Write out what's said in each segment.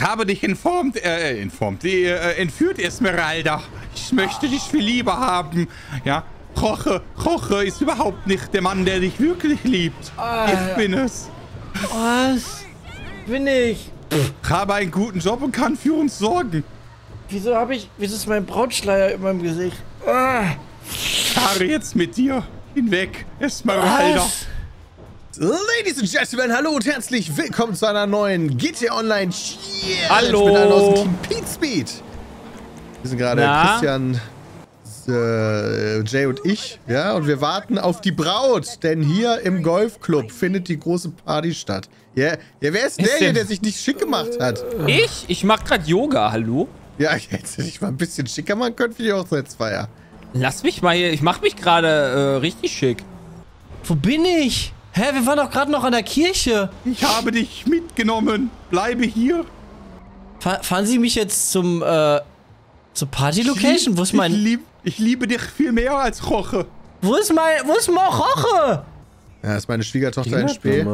Ich habe dich informt, äh, informt, äh, entführt, Esmeralda. Ich möchte dich viel lieber haben. Ja, Roche, Roche ist überhaupt nicht der Mann, der dich wirklich liebt. Ah, ich bin es. Was? Bin ich? Ich habe einen guten Job und kann für uns sorgen. Wieso habe ich. Wieso ist mein Brautschleier in meinem Gesicht? Ah, Ich fahre jetzt mit dir hinweg, Esmeralda. was? Ladies and Gentlemen, hallo und herzlich willkommen zu einer neuen GTA Online Challenge Hallo. mit allen aus dem Team Pete Speed. Wir sind gerade Na? Christian, äh, Jay und ich, ja, und wir warten auf die Braut, denn hier im Golfclub findet die große Party statt. Ja, ja wer ist der Ist hier, denn- der sich nicht schick gemacht hat? Ich? Ich mach grad Yoga, hallo? Ja, jetzt hätte ich mal ein bisschen schicker machen können für die Hochzeitsfeier. Lass mich mal hier, ich mach mich gerade äh, richtig schick. Wo bin ich? Hä, wir waren doch gerade noch an der Kirche. Ich habe dich mitgenommen. Bleibe hier. Fahr, fahren Sie mich jetzt zum, äh, zur Party-Location? Wo ist Ich, mein. lieb, ich liebe dich viel mehr als Roche. Wo ist mein. Wo ist Mochoche? Ja, das ist meine Schwiegertochter in Spee.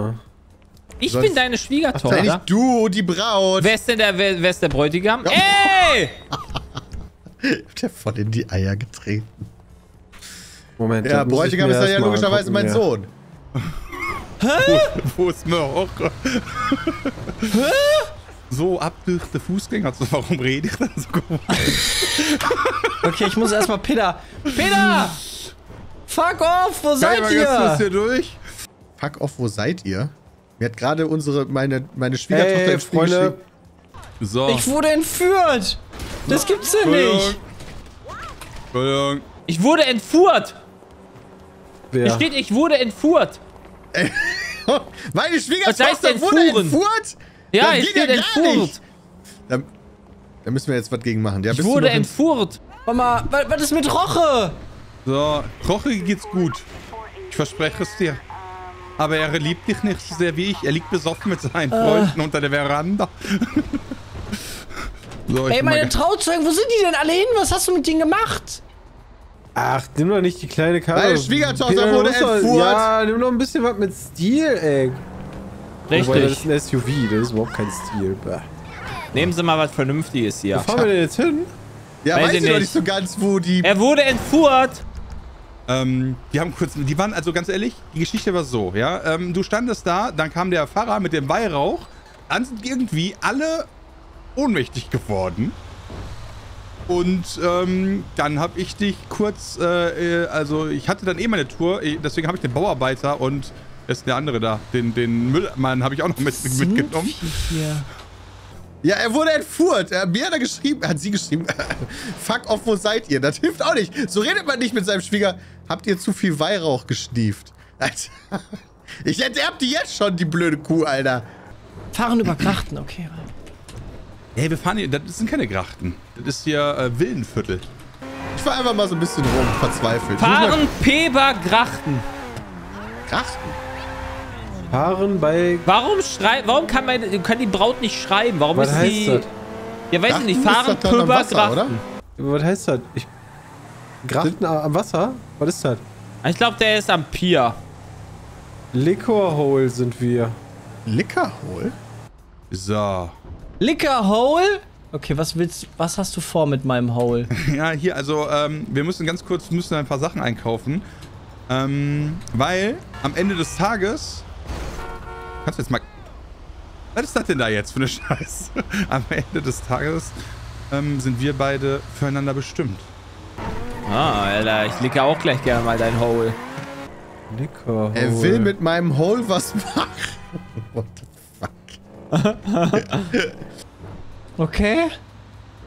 Ich Sonst- bin deine Schwiegertochter. nicht du, die Braut. Wer ist denn der, wer, wer ist der Bräutigam? Ja. Ey! Der voll in die Eier getreten. Moment, Ja, ich Bräutigam ist ja logischerweise mein ja. Sohn. Wo ist mir Roche? So abdüchte Fußgänger. Also warum rede ich dann so komisch? Okay, ich muss erstmal Peter. Peter! Fuck off! Wo seid Geil, mal ganz kurz ihr? hier durch. Fuck off, wo seid ihr? Mir hat gerade unsere, meine, meine Schwiegertochter Hey, Freunde. So. Ich wurde entführt! Das gibt's ja nicht! Entschuldigung. Ich wurde entfuhrt! Hier Wer? steht, ich wurde entfuhrt! Meine Was heißt denn wurde entfuhrt? Ja, Das hier geht ja entfuhrt! nicht. Da, da müssen wir jetzt was gegen machen. Ja, Ich wurde entfuhrt! Mama, wa- was ist mit Roche? So, Roche geht's gut. Ich verspreche es dir. Aber er liebt dich nicht so sehr wie ich. Er liegt besoffen mit seinen Äh. Freunden unter der Veranda. so, ich Ey, meine ge- Trauzeugen, wo sind die denn alle hin? Was hast du mit denen gemacht? Ach, nimm doch nicht die kleine Karre. Meine Schwiegertochter wurde entfuhrt. Ja, nimm doch ein bisschen was mit Stil, ey. Wobei, das Richtig. ist ein SUV, das ist überhaupt kein Stil. Nehmen Sie mal was Vernünftiges hier. Wo fahren wir denn jetzt hin? Ja, Weiß weiß ich ich noch nicht. nicht so ganz, wo die... Er wurde entfuhrt! Ähm, die haben kurz, die waren, also ganz ehrlich, die Geschichte war so, ja. Ähm, du standest da, dann kam der Pfarrer mit dem Weihrauch, dann sind irgendwie alle ohnmächtig geworden. Und ähm, dann habe ich dich kurz, äh, äh, also ich hatte dann eh meine Tour, eh, deswegen habe ich den Bauarbeiter und ist der andere da, den, den Müllmann habe ich auch noch mit, mitgenommen. Hier. Ja, er wurde entfuhrt. Er, mir hat er geschrieben, hat sie geschrieben, fuck off, wo seid ihr? Das hilft auch nicht. So redet man nicht mit seinem Schwieger. Habt ihr zu viel Weihrauch geschnieft? Alter. Ich enterb die jetzt schon, die blöde Kuh, Alter. Fahren über Krachten, okay. Hey, wir fahren hier, das sind keine Grachten. Das ist hier äh, Villenviertel. Ich war einfach mal so ein bisschen rum, verzweifelt. Fahren Peber Grachten. Krachten. Fahren bei... Warum schrei warum kann meine kann die Braut nicht schreiben? Warum Was ist heißt die das? Ja, weiß ich nicht, Grachten fahren Peber Wasser, oder? Grachten. Was heißt das? Ich... Grachten am Wasser? Was ist das? Ich glaube, der ist am Pier. Liquor Hole sind wir. Lickerhol? So. Liquor Hole? Okay, was willst was hast du vor mit meinem Hole? Ja, hier, also, ähm, wir müssen ganz kurz, müssen ein paar Sachen einkaufen. Ähm, weil am Ende des Tages. Kannst du jetzt mal. Was ist das denn da jetzt für eine Scheiße? Am Ende des Tages ähm, sind wir beide füreinander bestimmt. Ah, Alter, ich licke auch gleich gerne mal dein Hole. Liquor Hole. Er will mit meinem Hole was machen. What the? Okay.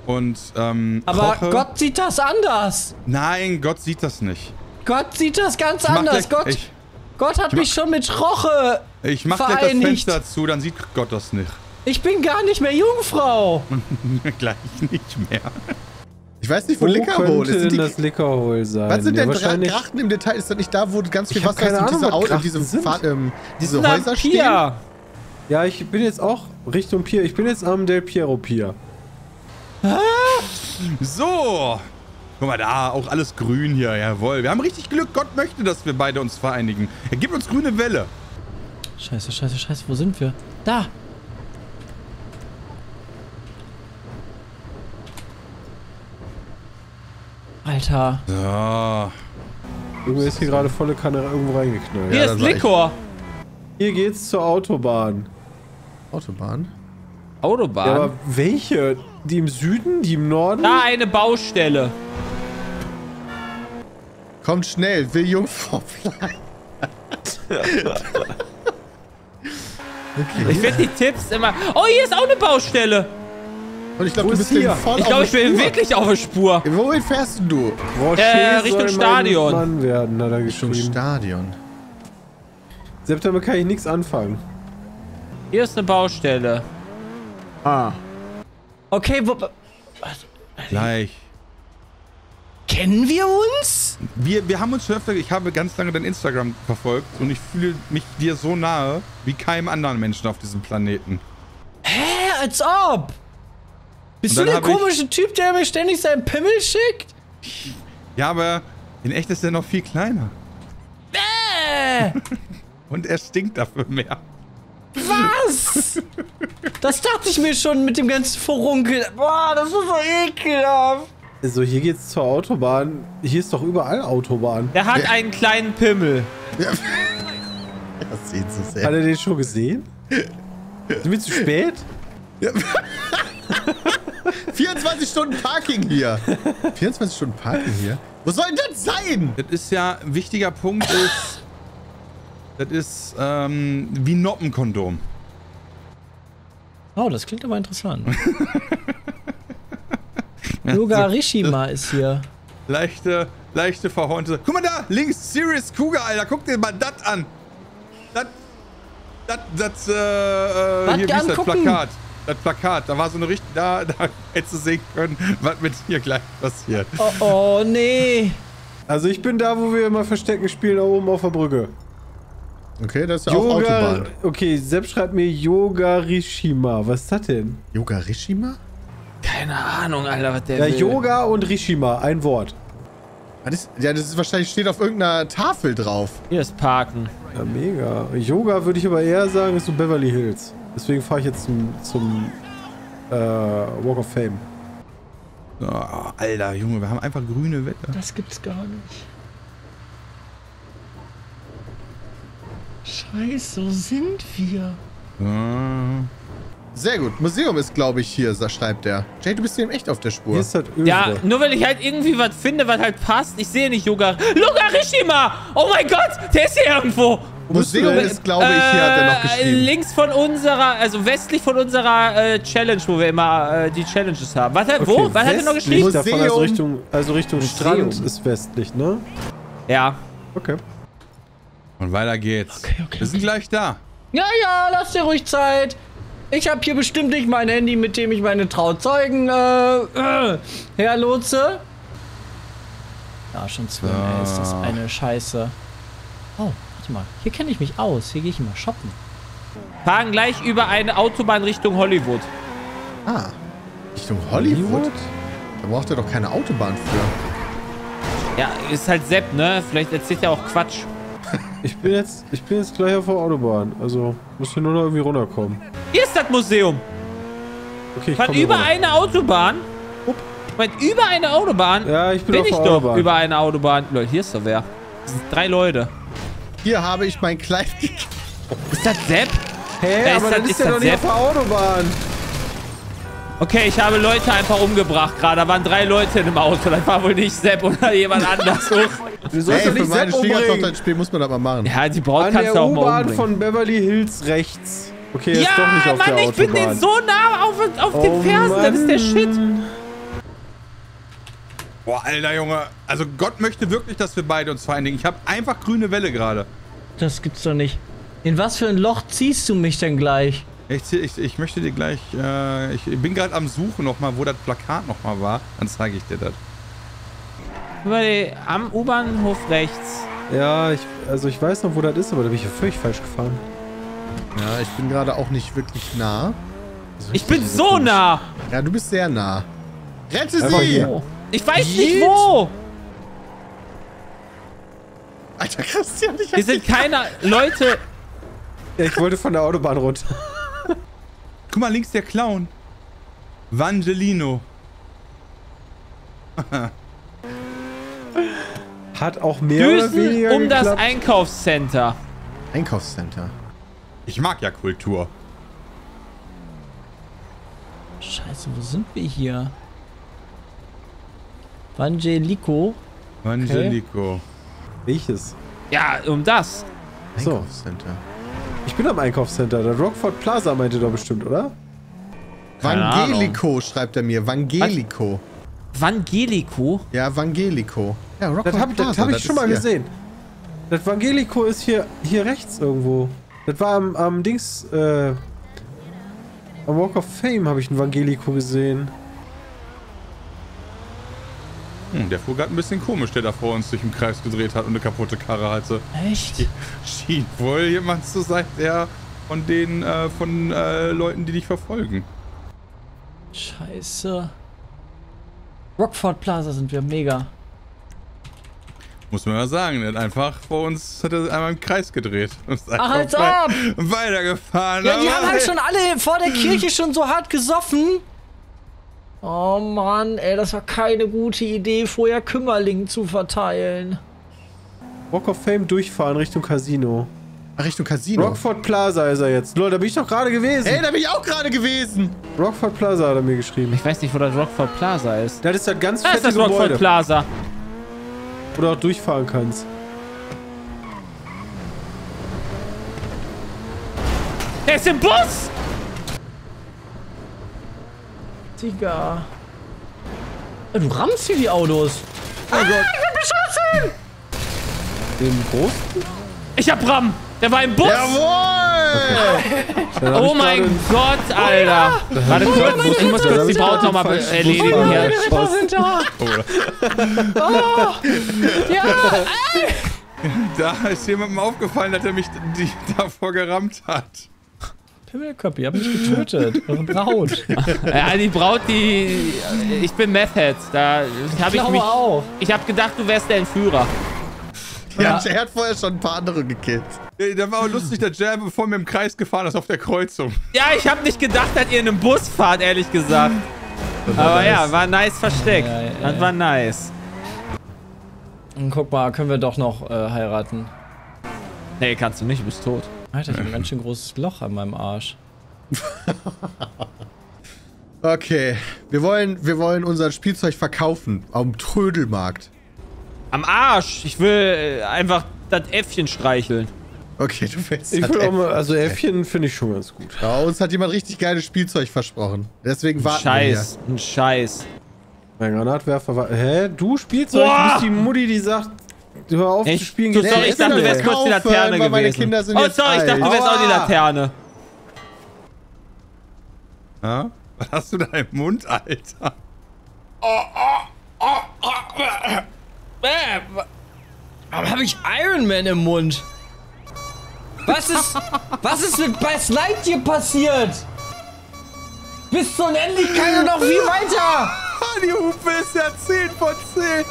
Und, ähm. Aber Koche- Gott sieht das anders. Nein, Gott sieht das nicht. Gott sieht das ganz Ich mach anders. gleich- Gott, Ich, Gott hat mich schon mit Roche. ich mach gleich das Vereinigt. Fenster zu, dann sieht Gott das nicht. Ich bin gar nicht mehr Jungfrau. gleich nicht mehr. Ich weiß nicht, wo, Wo Lickerhol ist. Sind denn die, das Liquor Hole sein? was sind Ja, denn Dra- wahrscheinlich- Grachten im Detail? Ist das nicht da, wo ganz viel Wasser ist und Ahnung, diese, Grachten diese, sind. Fa- ähm, diese Häuser stehen? Ja, ich bin jetzt auch Richtung Pier. Ich bin jetzt am Del Piero Pier. So. Guck mal da, auch alles grün hier. Jawohl. Wir haben richtig Glück. Gott möchte, dass wir beide uns vereinigen. Er gibt uns grüne Welle. Scheiße, scheiße, scheiße. Wo sind wir? Da. Alter. Ja. Junge ist hier gerade volle Kanne irgendwo reingeknallt. Hier ja, ist Likor. Hier geht's zur Autobahn. Autobahn. Autobahn. Ja, aber welche? Die im Süden? Die im Norden? da eine Baustelle. Kommt schnell, will Jungfrau bleiben. Ich finde die Tipps immer. Oh, hier ist auch eine Baustelle. Und ich glaube, du ist bist hier? voll Ich glaube, ich bin Spur. wirklich auf der Spur. Wohin fährst denn du? Rocher Äh, Richtung Stadion. Mann werden, hat er Richtung. Stadion. Selbst damit kann ich nichts anfangen. Hier ist eine Baustelle. Ah. Okay, wo. Gleich. Kennen wir uns? Wir, wir haben uns schon öfter, ich habe ganz lange dein Instagram verfolgt und ich fühle mich dir so nahe wie keinem anderen Menschen auf diesem Planeten. Hä, als ob. Bist du der hab ich- komische Typ, der mir ständig seinen Pimmel schickt? Ja, aber in echt ist er noch viel kleiner. Äh, Und er stinkt dafür mehr. Was? Das dachte ich mir schon mit dem ganzen Furunkel. Boah, das ist so ekelhaft. Also hier geht's zur Autobahn. Hier ist doch überall Autobahn. Der hat einen kleinen Pimmel. Das sieht so Hat sehr. er den schon gesehen? Sind wir zu spät? 24 Stunden Parking hier. 24 Stunden Parking hier? Wo soll denn das sein? Das ist ja, ein wichtiger Punkt ist, das ist ähm, wie ein Noppenkondom. Oh, das klingt aber interessant. Yoga Rishima ist hier. Leichte, leichte verhornte. Guck mal da, links, Sirius Cougar, Alter. Guck dir mal das an. Das, das, das, äh, äh, hier, wie ist das? Plakat? Das Plakat, da war so eine richtig, da, da hättest du sehen können, was mit hier gleich passiert. Oh, oh, nee. Also ich bin da, wo wir immer Verstecken spielen, da oben auf der Brücke. Okay, das ist ja auch Yoga. Autobahn. Okay, Sepp schreibt mir Yoga Rishima. Was ist das denn? Yoga Rishima? Keine Ahnung, Alter, was der Ja, will. Yoga und Rishima, ein Wort. Das, ja, das ist wahrscheinlich steht auf irgendeiner Tafel drauf. Hier ist Parken. Ja, mega. Yoga würde ich aber eher sagen, ist so Beverly Hills. Deswegen fahre ich jetzt zum, zum äh, Walk of Fame. Oh, Alter, Junge, wir haben einfach grüne Wetter. Das gibt's gar nicht. Scheiße, wo sind wir? Ja. Sehr gut. Museum ist, glaube ich, hier, schreibt er. Jay, du bist hier echt auf der Spur. Hier ist das Öl. Ja, nur weil ich halt irgendwie was finde, was halt passt. Ich sehe nicht Yoga. Logarishima! Oh mein Gott, der ist hier irgendwo. Museum ist, glaube ich, hier hat er noch Äh, geschrieben. Links von unserer, also westlich von unserer äh, Challenge, wo wir immer äh, die Challenges haben. Was hat, wo? Was hat er noch geschrieben? Davon, also Museum. Richtung, also Richtung Museum. Strand ist westlich, ne? Ja. Okay. Und weiter geht's. Okay, okay, Wir sind gleich da. Ja, ja, lass dir ruhig Zeit. Ich habe hier bestimmt nicht mein Handy, mit dem ich meine Trauzeugen, äh, äh, Herr Lotse. Ja, schon zwölf, ey, ist das eine Scheiße. Oh, warte mal. Hier kenne ich mich aus. Hier gehe ich immer shoppen. Fahren gleich über eine Autobahn Richtung Hollywood. Ah, Richtung Hollywood? Da braucht er doch keine Autobahn für. Ja, ist halt Sepp, ne? Vielleicht erzählt er auch Quatsch. Ich bin jetzt, ich bin jetzt gleich auf der Autobahn. Also muss hier nur noch irgendwie runterkommen. Hier ist das Museum. Okay, ich komme über runter. eine Autobahn. Moment, über eine Autobahn? Ja, ich bin, Bin auf ich der doch Autobahn. über eine Autobahn. Leute, hier ist doch wer. Das sind drei Leute. Hier habe ich mein Kleid. Ist das Sepp? Hä, Ja, ist aber das- dann ist ist das doch nicht auf der Autobahn. Okay, ich habe Leute einfach umgebracht gerade. Da waren drei Leute in dem Auto. Das war wohl nicht Sepp oder jemand anders. Du sollst Ey, doch für nicht meine Schwiegertochter ein Spiel muss man das mal machen. ja, die Braut An kannst du der auch mal U-Bahn umbringen. von Beverly Hills rechts. Okay, er ist doch nicht ja, auf Mann, der ich bin Autobahn. den so nah auf, auf Oh, den Fersen. Das ist der Shit. Boah, Alter, Junge. Also Gott möchte wirklich, dass wir beide uns vereinigen. Ich habe einfach grüne Welle gerade. Das gibt's doch nicht. In was für ein Loch ziehst du mich denn gleich? Ich, zieh- ich, ich möchte dir gleich, äh, ich bin gerade am Suchen nochmal, wo das Plakat nochmal war. Dann zeige ich dir das. Über die, am U-Bahnhof rechts. Ja, ich, also ich weiß noch, wo das ist, aber da bin ich ja völlig falsch gefahren. Ja, ich bin gerade auch nicht wirklich nah. Ich bin so nah. Ja, du bist sehr nah. Rette Einfach sie! hier. Ich weiß nicht Yeet. wo. Alter, Christian, ich Hier sind keine Leute. Ja, ich wollte von der Autobahn runter. Guck mal, links der Clown. Hat auch mehr oder Düsen weniger um das geklappt. Einkaufscenter. Einkaufscenter. Ich mag ja Kultur. Scheiße, wo sind wir hier? Vangelico. Angelico. Welches? Ja, um das. So. Einkaufscenter. Ich bin am Einkaufscenter. Der Rockford Plaza meinte doch bestimmt, oder? Keine Ahnung. Vangelico schreibt er mir. Vangelico. Vangelico? Ja, Vangelico. Ja, Rockford Das habe hab ich das schon mal hier. gesehen. Das Vangelico ist hier, hier rechts irgendwo. Das war am, am Dings, äh, am Walk of Fame habe ich ein Vangelico gesehen. Hm, der fuhr gerade ein bisschen komisch, der da vor uns sich im Kreis gedreht hat und eine kaputte Karre hatte. Echt? Schien wohl jemand zu sein, der von den, äh, von äh, Leuten, die dich verfolgen. Scheiße. Rockford Plaza sind wir mega. Muss man ja sagen, der hat einfach vor uns, hat er einmal im Kreis gedreht. Ist Ach, ob! wei- Weitergefahren. Ja, die haben halt schon alle vor der Kirche schon so hart gesoffen. Oh Mann, ey, das war keine gute Idee, vorher Kümmerling zu verteilen. Walk of Fame durchfahren Richtung Casino. Ach, Richtung Casino. Rockford Plaza ist er jetzt. Leute, da bin ich doch gerade gewesen. Ey, da bin ich auch gerade gewesen. Rockford Plaza hat er mir geschrieben. Ich weiß nicht, wo das Rockford Plaza ist. Das ist das ganz Da ist fette das Rockford Gebäude, Plaza. Du auch durchfahren kannst. Der ist im Bus! Digga. Du rammst hier die Autos. Oh Gott. Den großen? Ich hab Ram! Der war im Bus! Jawohl! Oh ich mein Gott, Alter! Warte kurz, ich muss kurz die Braut nochmal erledigen Busfahrer hier. erschossen. sind da. Oh, Ja, da ist jemandem aufgefallen, dass er mich die, davor gerammt hat. Pimmelköppi, hab mich getötet. Eure Braut. Ja, die Braut, die... Ich bin Meth Head. Da hab ich Glaube mich... auch. Ich hab gedacht, du wärst der Entführer. Ja. Er hat vorher schon ein paar andere gekillt. Ja, Da war auch lustig, dass Jam vor mir im Kreis gefahren ist auf der Kreuzung. Ja, ich hab nicht gedacht, dass ihr in einem Bus fahrt, ehrlich gesagt. Aber ja, war nice versteckt. Ja, ja, Das war nice. Und guck mal, können wir doch noch äh, heiraten. Nee, kannst du nicht, du bist tot. Alter, ich hab ein ganz schön großes Loch an meinem Arsch. Okay, wir wollen, wir wollen unser Spielzeug verkaufen am Trödelmarkt. Am Arsch! Ich will äh, einfach das Äffchen streicheln. Okay, du willst Ich will auch mal, also Äffchen finde ich schon ganz gut. Ja, uns hat jemand richtig geiles Spielzeug versprochen. Deswegen warten Scheiß, ein Scheiß. Mein Granatwerfer war. Hä? Du Spielzeug? Boah! Du bist die Mutti, die sagt, hör auf Ich- zu spielen. du, geht sorry, nicht. ich dachte, du wärst kurz die Laterne weil meine gewesen. Kinder sind oh, jetzt sorry, ich dachte, du wärst auch die Aua! Laterne. Ja? Was hast du da im Mund, Alter? Warum habe ich Iron Man im Mund? Was ist, was ist mit Buzz Lightyear passiert? Bis zur Unendlichkeit und noch viel weiter! Die Hupe ist ja 10 von 10.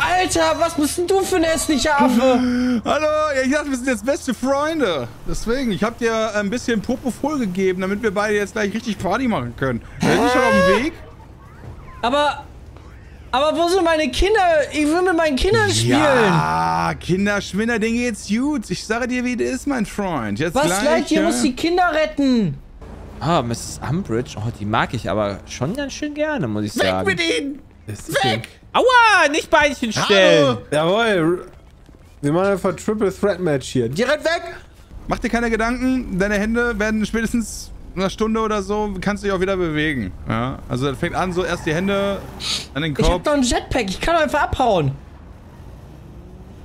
Alter, was bist denn du für ein hässlicher Affe? Hallo, ja, ich dachte, wir sind jetzt beste Freunde. Deswegen, ich hab dir ein bisschen Popo vollgegeben, damit wir beide jetzt gleich richtig Party machen können. Wir sind schon auf dem Weg. Aber, aber wo sind meine Kinder? Ich will mit meinen Kindern spielen. Ja, Kinderschwinder, denen geht's gut. Ich sage dir, wie das ist, mein Freund. Jetzt Was gleich, Lightyear ja? muss die Kinder retten. Ah, Mrs. Umbridge, oh, die mag ich aber schon ganz schön gerne, muss ich Weg sagen. mit ihnen! Weg! Aua, nicht Beinchen stellen. Hallo! Jawohl. Wir machen einfach Triple Threat Match hier. Die rennt weg! Mach dir keine Gedanken, deine Hände werden spätestens einer Stunde oder so, kannst du dich auch wieder bewegen. Ja, also das fängt an, so erst die Hände an den Ich hab Kopf. doch einen Jetpack, ich kann doch einfach abhauen.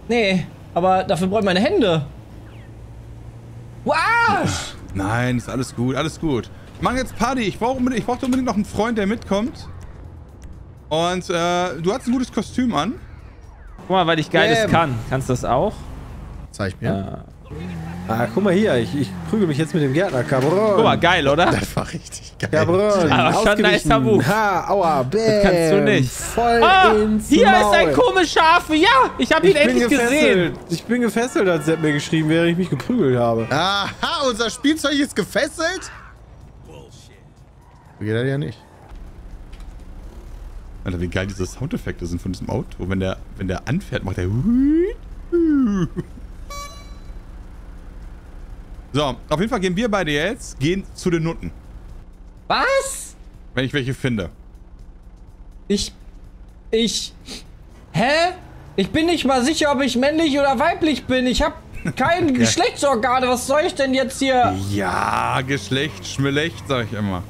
Nee, aber dafür brauche ich meine Hände. Wow! Nein, ist alles gut, alles gut. Wir machen jetzt Party. Ich brauche unbedingt, ich brauch unbedingt noch einen Freund, der mitkommt. Und äh, du hast ein gutes Kostüm an. Guck mal, weil ich Geiles Bam. kann. Kannst du das auch? Zeig mir. Ah, guck mal hier. Ich, ich prügel mich jetzt mit dem Gärtner. Cabron. Guck mal, geil, oder? Das war richtig geil. Cabron. Aber schon Ausgewichen. nice Tabu. Ha, aua, bam. kannst du nicht. Voll Ah, ins hier ist ein Maul. komischer Affe. Ja, ich habe ihn Ich bin endlich gesehen. gefesselt. Ich bin gefesselt, hat Sepp mir geschrieben, während ich mich geprügelt habe. Aha, unser Spielzeug ist gefesselt? Geht das ja nicht. Alter, wie geil diese Soundeffekte sind von diesem Auto. Wenn der, wenn der anfährt, macht der. So, auf jeden Fall gehen wir beide jetzt, gehen zu den Nutten. Was? Wenn ich welche finde. Ich. Ich. Hä? Ich bin nicht mal sicher, ob ich männlich oder weiblich bin. Ich habe kein Geschlechtsorgane. Was soll ich denn jetzt hier? Ja, Geschlecht, Schmelecht, sag ich immer.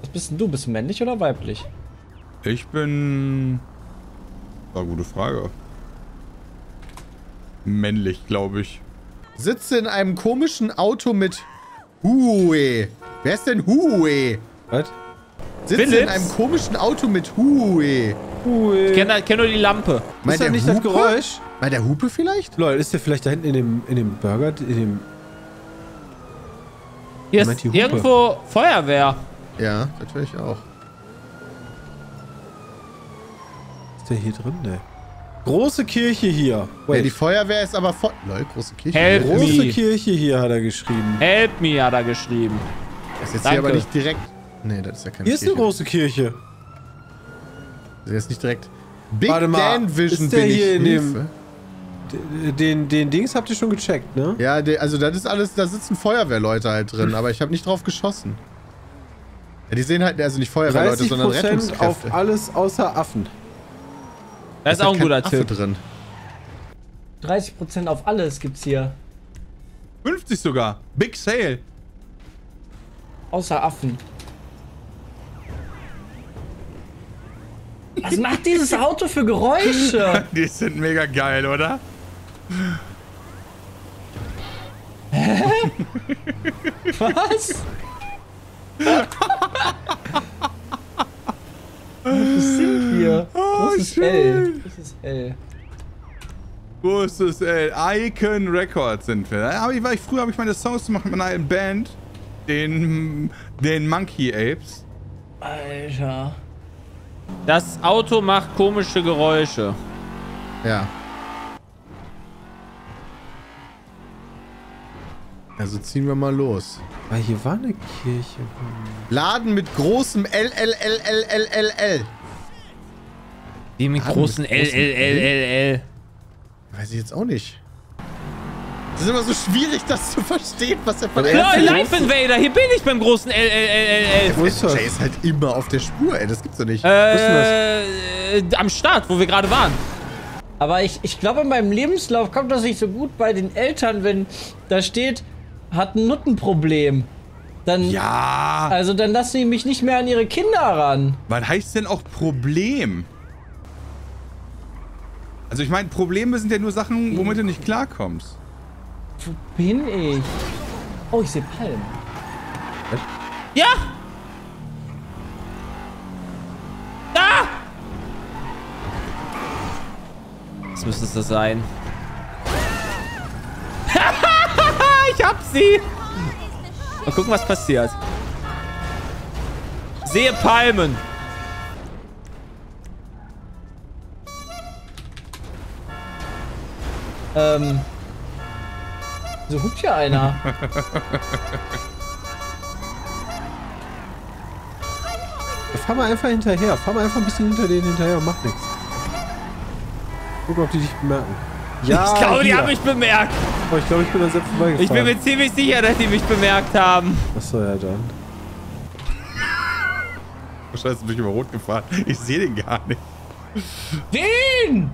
Was bist denn du? Bist du männlich oder weiblich? Ich bin. War gute Frage. Männlich, glaube ich. Sitze in einem komischen Auto mit Huawei. Wer ist denn Huawei? Was? Sitze in Philips? einem komischen Auto mit Huawei. Ui. Ich kenne kenn nur die Lampe. Meint Ist das nicht das Hupe? Geräusch? Meint der Hupe vielleicht? Lol, ist der vielleicht da hinten in dem, in dem Burger, in dem... Hier ist die Hupe. irgendwo Feuerwehr. Ja, natürlich auch. Ist der hier drin, ne? Große Kirche hier. Ja, Wait. die Feuerwehr ist aber voll. Lol, große Kirche. Help Das Große me. Kirche hier, hat er geschrieben. Help me, hat er geschrieben. ist jetzt Danke. hier aber nicht direkt. Nee, das ist ja keine Hier ist eine Kirche. große Kirche. Das ist jetzt nicht direkt. Big Warte mal, Dan Vision ist der bin ich. hier in dem- Hilfe. Den, den Dings habt ihr schon gecheckt, ne? Ja, der, also das ist alles, da sitzen Feuerwehrleute halt drin, aber ich habe nicht drauf geschossen. Ja, die sehen halt, also nicht Feuerwehrleute, sondern 30% Rettungskräfte. auf alles außer Affen. Das ist Da auch ein guter Affe Tipp. drin. 30% auf alles gibt's hier. 50 sogar. Big Sale. Außer Affen. Was macht dieses Auto für Geräusche? Die sind mega geil, oder? Was? Was sind wir? Großes L. Großes L. Großes L. Icon Records sind wir. Da ich, war ich, früher habe ich meine Songs gemacht mit einer Band. Den, den Monkey Apes. Alter. Das Auto macht komische Geräusche. Ja. Also ziehen wir mal los. Ah, hier war eine Kirche. Laden mit großem L, L, L, L, L, L, L. Die mit Ah, großen mit L, großen L, L, L, L. Weiß ich jetzt auch nicht. Es ist immer so schwierig, das zu verstehen, was er von L- Life Invader, hier bin ich beim großen L, L, L, L, L. Das? Jay ist halt immer auf der Spur, ey. Das gibt's doch nicht. Äh, am Start, wo wir gerade waren. Aber ich, ich glaube, in meinem Lebenslauf kommt das nicht so gut bei den Eltern, wenn da steht, hat ein Nuttenproblem. Dann, Ja. also dann lassen die mich nicht mehr an ihre Kinder ran. Was heißt denn auch Problem? Also ich meine, Probleme sind ja nur Sachen, womit du nicht klarkommst. Wo bin ich? Oh, ich sehe Palmen. Ja! Da! Was müsste es das sein? ich hab sie! Mal gucken, was passiert. Sehe Palmen. Ähm. So hupt hier einer. Fahr mal einfach hinterher. Fahr mal einfach ein bisschen hinter denen hinterher und mach nichts. Guck, ob die dich bemerken. Ja, ich glaube, die haben mich bemerkt. Oh, ich glaube, ich bin da selbst vorbeigefahren. Ich bin mir ziemlich sicher, dass die mich bemerkt haben. Achso, ja dann. Scheiße, bin ich über Rot gefahren. Ich sehe den gar nicht. Wen?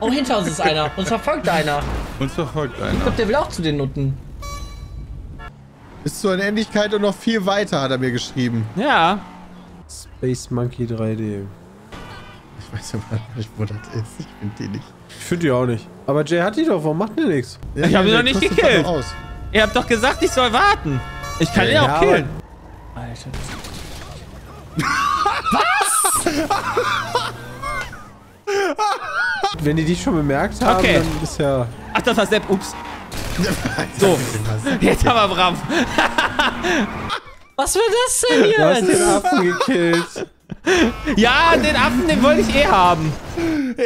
Oh, hinter uns ist einer. Uns verfolgt einer. Uns verfolgt Ich einer. glaube, der will auch zu den Nutten. Bis zur Unendlichkeit und noch viel weiter, hat er mir geschrieben. Ja. Space Monkey 3D. Ich weiß aber nicht, wo das ist. Ich finde die nicht. Ich finde die auch nicht. Aber Jay hat die doch, warum macht der nichts? Ja, Ich hab ihn der noch nicht gekillt. doch Aus. Ihr habt doch gesagt, ich soll warten. Ich kann ihn Ja, auch ja, killen. Alter. Wenn die dich schon bemerkt haben, Okay. dann ist ja... Ach, das war Sepp. Ups. So. Jetzt haben wir Bram. Was war das denn Du hast den? Affen gekillt. Ja, den Affen, den wollte ich eh haben.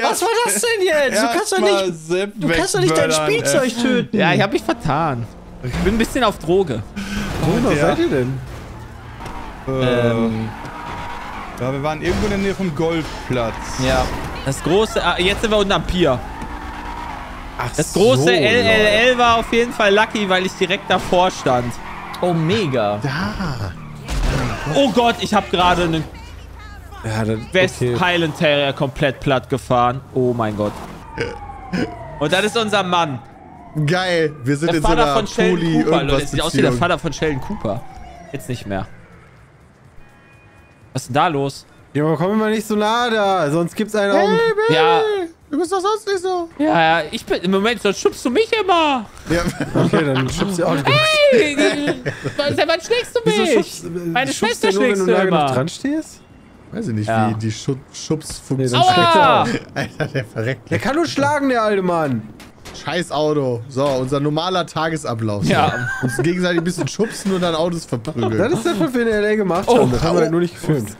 Was war das denn jetzt? Du kannst doch nicht, du kannst doch nicht dein Spielzeug töten. Ja, ich habe mich vertan. Ich bin ein bisschen auf Droge. Wo genau seid ihr denn? Ähm, Ja, wir waren irgendwo in der Nähe vom Golfplatz. Ja. Das große, ah, jetzt sind wir unten am Pier. Ach Das große so, LLL war auf jeden Fall lucky, weil ich direkt davor stand. Oh, mega. Da. Oh Gott, ich habe gerade einen Ja, das, West okay. Highland Terrier komplett platt gefahren. Oh mein Gott. Und das ist unser Mann. Geil. Wir sind Der in so Vater einer von Sheldon Poli Cooper, Leute. Das sieht aus wie der. Vater von Sheldon Cooper. Jetzt nicht mehr. Was ist denn da los? Ja, aber komm mal nicht so nah da, sonst gibt's einen um. Ja, Du bist doch sonst nicht so. ja, ja, ich bin im Moment, sonst schubst du mich immer. Ja. Okay, dann schubst du auch nicht. Hey, wann wann schlägst du mich? schubst, Meine schubst Schwester du nur, wenn schlägst du du immer. dran stehst? Weiß ich nicht, Ja. wie die Schub Schubs Nee, er Aua! auch. Alter, der verreckt. Der kann nur schlagen, der alte Mann. Scheiß Auto. So, unser normaler Tagesablauf. Ja. Uns gegenseitig ein bisschen schubsen und dann Autos verprügeln. Das ist das, was wir in L.A. gemacht Oh, haben. Das haben wir oh. halt nur nicht gefilmt.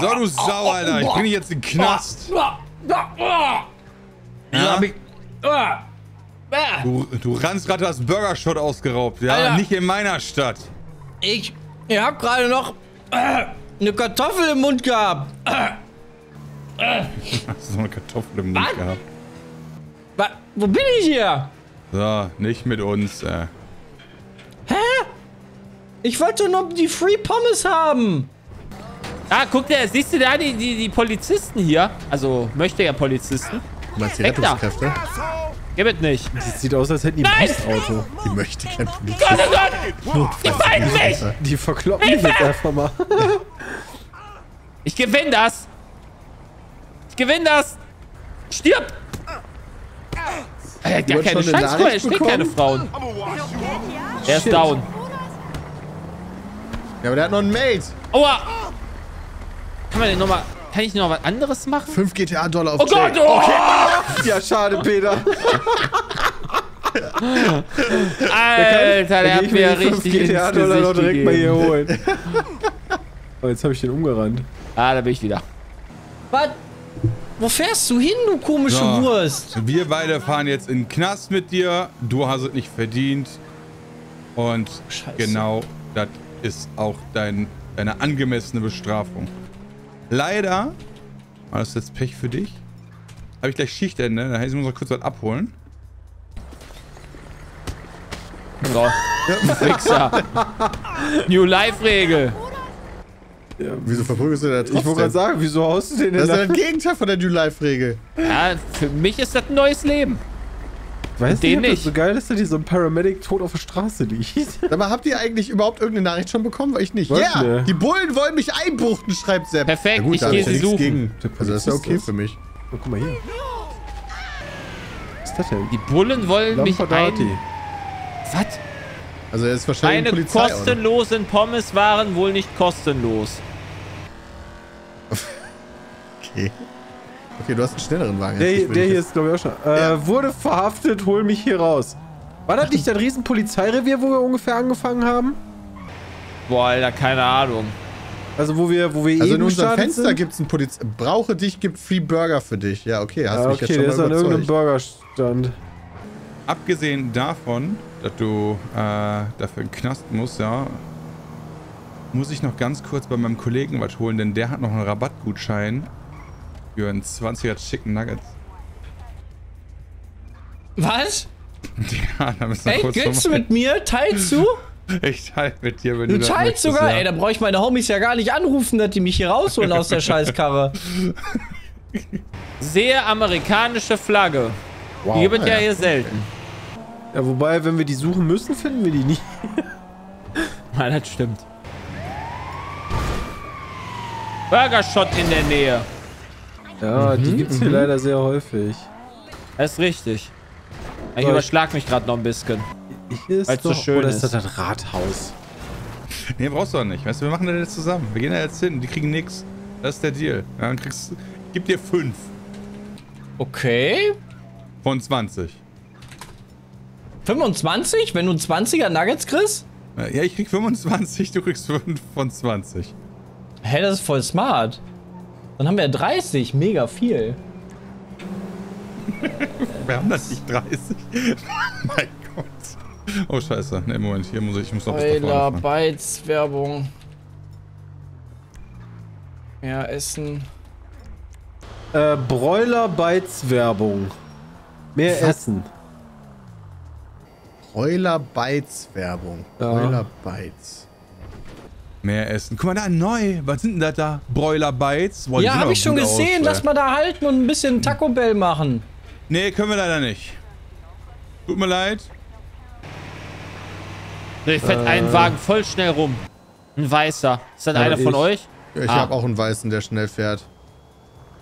So, du Sau, Alter. Ich bring dich jetzt in den Knast. Ja? Du, du Ranzratte hast Burgershot ausgeraubt. Ja, Alter. nicht in meiner Stadt. Ich, ich hab gerade noch äh, eine Kartoffel im Mund gehabt. Hast du so eine Kartoffel im Mund Was? gehabt. Wa, wo bin ich hier? So, nicht mit uns. Äh. Ich wollte nur die Free Pommes haben. Ah, guck dir, siehst du da die, die, die Polizisten hier? Also, möchte ja Polizisten. Du meinst die Weg da. Rettungskräfte? Gib es nicht. Das sieht aus, als hätten die ein! Postauto. Die möchte kein Polizist. Gott, oh Gott! Die beiden mich! Die verkloppen dich jetzt einfach mal. Ich gewinne das! Ich gewinne das! Stirb! Er hat gar keine Chance, er schlägt keine Frauen. Er ist Shit. down. Ja, aber der hat noch einen Mate. Aua! Kann man denn noch mal, kann ich noch was anderes machen? 5 GTA-Dollar auf Oh Gott! Oh! Ja, schade, Peter. Alter, der hat mir richtig ins GTA-Dollar noch direkt mal hier gegeben. holen. Oh, jetzt habe ich den umgerannt. Ah, da bin ich wieder. Was? Wo fährst du hin, du komische So. Wurst? Wir beide fahren jetzt in den Knast mit dir. Du hast es nicht verdient. Und Scheiße. genau das ist auch dein, deine angemessene Bestrafung. Leider, war das jetzt Pech für dich, habe ich gleich Schichtende. Da heißt, ich muss noch kurz was abholen. So. Wichser. New Life-Regel. Wieso verprügelst du denn da Ich wollte gerade trotzdem? sagen, wieso haust du den Das denn ist ja das Gegenteil von der New Life-Regel. Ja, für mich ist das ein neues Leben. Weißt den du, ob das nicht. so geil ist, dass hier so ein Paramedic tot auf der Straße liegt? Aber habt ihr eigentlich überhaupt irgendeine Nachricht schon bekommen? Weil ich nicht. Ja, ne? die Bullen wollen mich einbuchten, schreibt Sepp. Perfekt, ja, gut, ich gehe sie suchen. Gegen. Also das ist ja okay ist- für mich. Oh, guck mal hier. Was ist das denn? Die Bullen wollen mich Lampadati. ein... Was? Also er ist wahrscheinlich Meine ein Polizei. kostenlosen Pommes waren wohl nicht kostenlos. Okay. Okay, du hast einen schnelleren Wagen. Der, der hier ist, glaube ich, auch schon. Äh, Ja. Wurde verhaftet, hol mich hier raus. War das nicht das riesen Polizeirevier, wo wir ungefähr angefangen haben? Boah, Alter, keine Ahnung. Also wo wir, wo wir Also eben in unserem Fenster sind? gibt es einen Polizei. Brauche dich, gibt Free Burger für dich. Ja, okay, hast Ah, mich okay, jetzt der schon ist mal an irgendeinem überzeugt. Burgerstand. Abgesehen davon, dass du äh, dafür in den Knast musst, ja, muss ich noch ganz kurz bei meinem Kollegen was holen, denn der hat noch einen Rabattgutschein für einen 20er Chicken Nuggets. Was? Ja, da müssen wir Ey, kurz gehtst du mit mir? Teilst du? Ich teile mit dir, wenn Du du, das teilst sogar? ja. Ey, da brauche ich meine Homies ja gar nicht anrufen, dass die mich hier rausholen aus der Scheißkarre. Sehr amerikanische Flagge. Wow, Die gibt es ja ja. hier selten. Ja, wobei, wenn wir die suchen müssen, finden wir die nie. Nein, das stimmt. Burgershot in der Nähe. Ja, die gibt's hier leider sehr häufig. Das ist richtig. Ich So, überschlag mich gerade noch ein bisschen. Hier ist Weil's so doch, schön oder ist das das Rathaus? Nee, brauchst du auch nicht. Weißt du, wir machen das jetzt zusammen. Wir gehen da jetzt hin, die kriegen nix. Das ist der Deal. Ja, dann kriegst gib dir 5 Okay. von 20. 25? Wenn du 20er Nuggets kriegst? Ja, ich krieg 25, du kriegst 5 von 20. Hä, das ist voll smart. Dann haben wir 30. Mega viel. Wir haben das nicht 30. mein Gott. Oh, scheiße. Ne, Moment, hier muss ich, ich muss noch was Euler. Bytes Werbung. Ja, Essen. Äh, Broiler Bites Werbung. Mehr Essen. Broiler Bites Werbung. Ja. Broiler Bites. Mehr essen. Guck mal da, neu. Was sind denn das da? Broiler Bites? Boah, ja, habe ich schon gesehen. aus, Lass mal da halten und ein bisschen Taco Bell machen. Nee, können wir leider nicht. Tut mir leid. Hier fährt ein Wagen voll schnell rum. Ein weißer. Ist das Ja, einer von ich. euch? Ja, ich Ah. habe auch einen Weißen, der schnell fährt.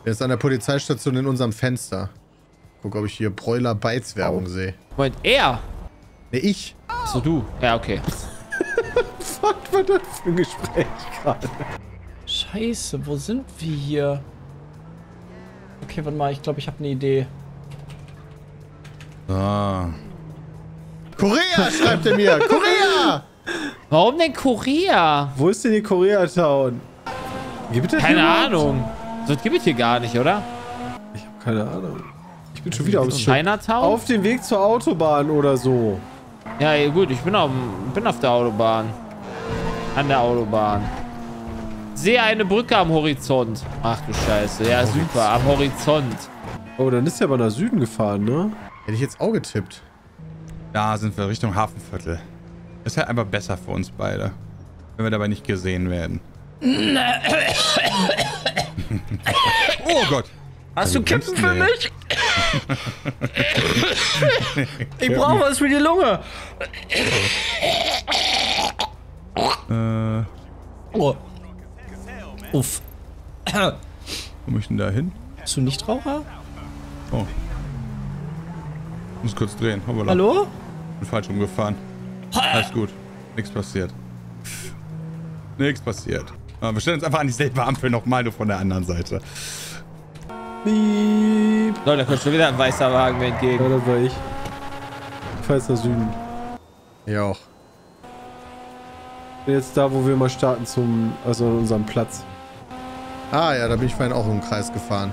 Der ist an der Polizeistation in unserem Fenster. Guck, ob ich hier Broiler Bites Werbung sehe. Moment, er? Nee, ich. Achso, du. Ja, okay. Was war das für ein Gespräch gerade? Scheiße, wo sind wir hier? Okay, warte mal, ich glaube, ich habe eine Idee. Ah. Korea, schreibt er mir. Korea! Warum denn Korea? Wo ist denn die Koreatown? Gibt es Keine? Ahnung. So das gibt es hier gar nicht, oder? Ich habe keine Ahnung. Ich bin schon wieder Schiff. Chinatown? Auf dem Weg zur Autobahn oder so. Ja, ja, gut, ich bin auf, bin auf der Autobahn. An der Autobahn. Sehe eine Brücke am Horizont. Ach du Scheiße. Ja, super. Am Horizont. Oh, dann ist er aber nach Süden gefahren, ne? Hätte ich jetzt auch getippt. Da sind wir Richtung Hafenviertel. Ist halt einfach besser für uns beide. Wenn wir dabei nicht gesehen werden. oh Gott. Hast du Kippen für nee. mich? ich brauche was für die Lunge. Äh, Oh. Uff. wo muss ich denn da hin? Bist du Nichtraucher? Oh. Muss kurz drehen. Hoppala. Hallo? Bin falsch umgefahren. Alles gut. Nichts passiert. Nichts passiert. Ah, wir stellen uns einfach an dieselbe Ampel nochmal, nur von der anderen Seite. Piep. Leute, da kommt schon wieder ein weißer Wagen mir Ja, entgegen. das war ich. Nach Süden. Ja auch. Jetzt da, wo wir mal starten zum, also an unserem Platz. Ah ja, da bin ich vorhin auch im Kreis gefahren.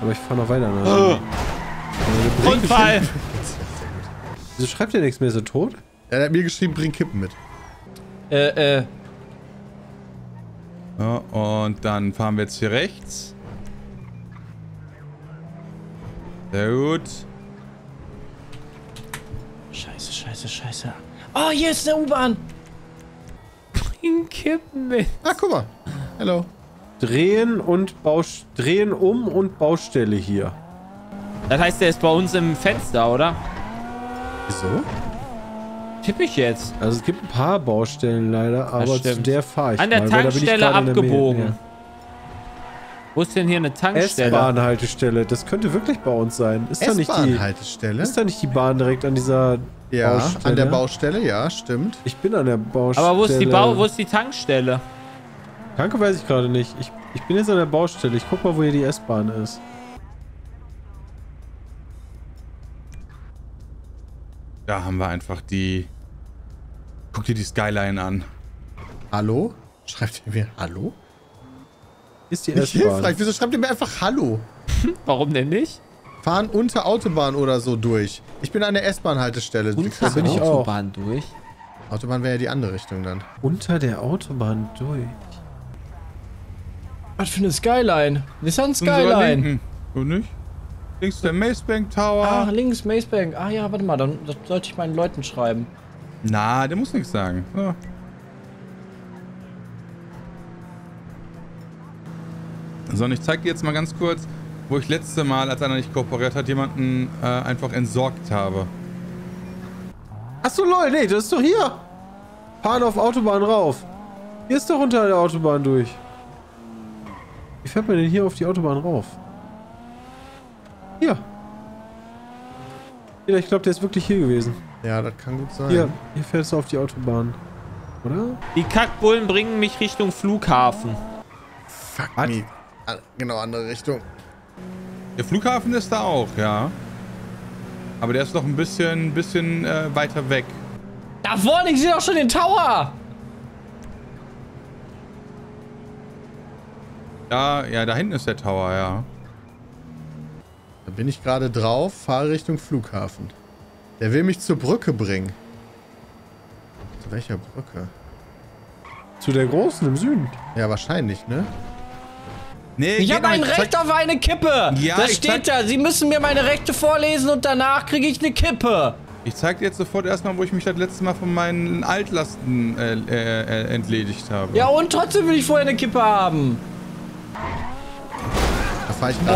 Aber ich fahr noch weiter nach Süden. Unfall! Wieso schreibt ihr nichts mehr so tot? Er hat mir geschrieben, bring Kippen mit. Äh, äh. Ja, und dann fahren wir jetzt hier rechts. Sehr gut. Scheiße, scheiße, scheiße. Oh, hier ist eine U-Bahn. Bring Kippen mit. Ah, guck mal. Hallo. Drehen und Baust drehen um und Baustelle hier. Das heißt, der ist bei uns im Fenster, oder? Wieso? Tippe ich jetzt. Also es gibt ein paar Baustellen leider, aber zu der fahre ich An der mal, weil da bin ich Tankstelle abgebogen. Wo ist denn hier eine Tankstelle? S-Bahn-Haltestelle, das könnte wirklich bei uns sein. Ist da nicht die, S-Bahn-Haltestelle? ist da nicht die Bahn direkt an dieser Ja, Baustelle? an der Baustelle, ja, stimmt. Ich bin an der Baustelle. Aber wo ist die Bau, wo ist die Tankstelle? Danke weiß ich gerade nicht. Ich, ich bin jetzt an der Baustelle. Ich guck mal, wo hier die S-Bahn ist. Da haben wir einfach die... Guck dir die Skyline an. Hallo? Schreibt ihr mir Hallo? Ist die Nicht S-Bahn. hilfreich. Wieso schreibt ihr mir einfach Hallo? Warum denn nicht? Fahren unter Autobahn oder so durch. Ich bin an der S-Bahn-Haltestelle. Unter bin ich auch. Autobahn durch. Autobahn wäre ja die andere Richtung dann. Unter der Autobahn durch. Was für eine Skyline? Nissan Skyline. Du nicht? Links der Macebank Tower. Ach, links Macebank. Ah ja, warte mal, dann das sollte ich meinen Leuten schreiben. Na, der muss nichts sagen. So. So, und ich zeig dir jetzt mal ganz kurz, wo ich letzte Mal, als einer nicht kooperiert hat, jemanden äh, einfach entsorgt habe. Achso, lol, nee, das ist doch hier. Fahren auf Autobahn rauf. Hier ist doch unter der Autobahn durch. Wie fährt man denn hier auf die Autobahn rauf? Hier. Ja, ich glaube, der ist wirklich hier gewesen. Ja, das kann gut sein. Hier, hier fährst du auf die Autobahn. Oder? Die Kackbullen bringen mich Richtung Flughafen. Fuck me. Genau, andere Richtung. Der Flughafen ist da auch, ja. Aber der ist noch ein bisschen, bisschen äh, weiter weg. Da vorne, ich sehe doch schon den Tower. Da, ja, da hinten ist der Tower, ja. Da bin ich gerade drauf, fahre Richtung Flughafen. Der will mich zur Brücke bringen. Zu welcher Brücke? Zu der großen im Süden. Ja, wahrscheinlich, ne? Nee, Ich habe ein. Recht auf eine Kippe. Ja, das steht da. Sie müssen mir meine Rechte vorlesen und danach kriege ich eine Kippe. Ich zeig dir jetzt sofort erstmal, wo ich mich das letzte Mal von meinen Altlasten äh, äh, äh, entledigt habe. Ja, und trotzdem will ich vorher eine Kippe haben. Da fahr ich hin.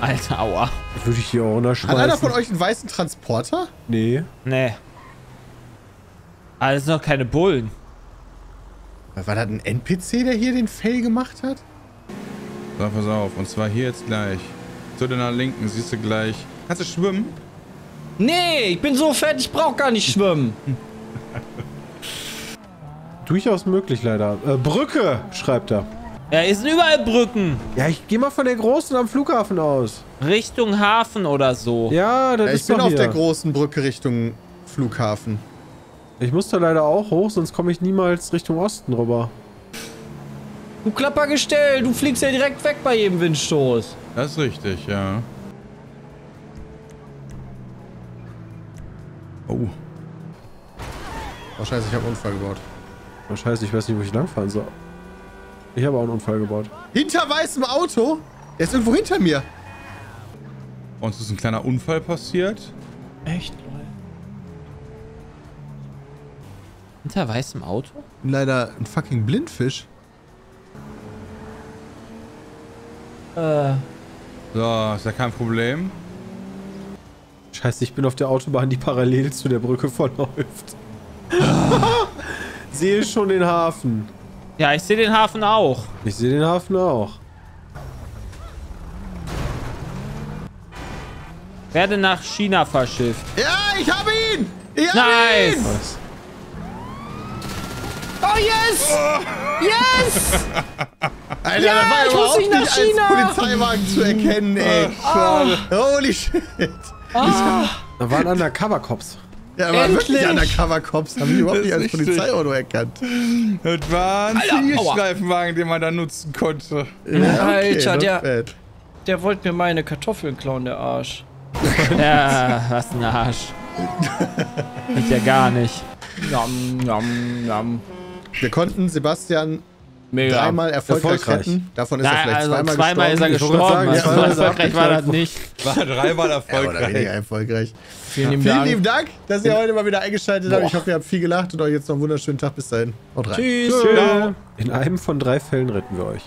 Alter, aua. Würde ich hier auch Hat einer von euch einen weißen Transporter? Nee. Nee. Alles noch keine Bullen. War das ein NPC, der hier den Fail gemacht hat? So, pass auf. Und zwar hier jetzt gleich. Zu deiner Linken siehst du gleich. Kannst du schwimmen? Nee, ich bin so fett, ich brauch gar nicht schwimmen. Durchaus möglich leider. Äh, Brücke, schreibt er. Ja, hier sind überall Brücken. Ja, ich gehe mal von der großen am Flughafen aus. Richtung Hafen oder so. Ja, das Ja, ich ist bin doch auf hier. der großen Brücke Richtung Flughafen. Ich muss da leider auch hoch, sonst komme ich niemals Richtung Osten rüber. Du Klappergestell, du fliegst ja direkt weg bei jedem Windstoß. Das ist richtig, ja. Oh. Oh scheiße, ich habe einen Unfall gebaut. Oh scheiße, ich weiß nicht, wo ich langfahren soll. Ich habe auch einen Unfall gebaut. Hinter weißem Auto? Der ist irgendwo hinter mir. Uns ist ein kleiner Unfall passiert. Echt? Hinter weißem Auto? Leider ein fucking Blindfisch. Äh, So, ist ja kein Problem. Scheiße, ich bin auf der Autobahn, die parallel zu der Brücke verläuft. Sehe schon den Hafen. Ja, ich sehe den Hafen auch. Ich sehe den Hafen auch. Werde nach China verschifft. Ja, ich habe ihn! Ich hab Nice! ihn! Oh yes! Yes! Alter, Ja, das war ich muss nicht nach nicht China. als Polizeiwagen zu erkennen, ey. Holy shit. Da waren Undercover-Cops. Ja, aber wirklich Endlich. Undercover-Cops haben mich überhaupt nicht als. Polizeiauto erkannt. Das war ein Alter, aua. Zielstreifenwagen, den man da nutzen konnte. Alter, not der- bad. Der wollte mir meine Kartoffeln klauen, der Arsch. Ja, was ein Arsch. Und ja gar nicht. Yum, yum, yum. Wir konnten Sebastian Mega. dreimal erfolgreich, Erfolgreich. retten. Davon ist er Ja, vielleicht also zweimal, zweimal ist er gestorben. gestorben. Also sagen, ja, so erfolgreich war das nicht. War dreimal Ja, oder weniger erfolgreich. erfolgreich. Vielen lieben Vielen Dank. lieben Dank, dass ihr heute mal wieder eingeschaltet habt. Ich hoffe, ihr habt viel gelacht und euch jetzt noch einen wunderschönen Tag. Bis dahin. Haut rein. Tschüss. In einem von drei Fällen retten wir euch.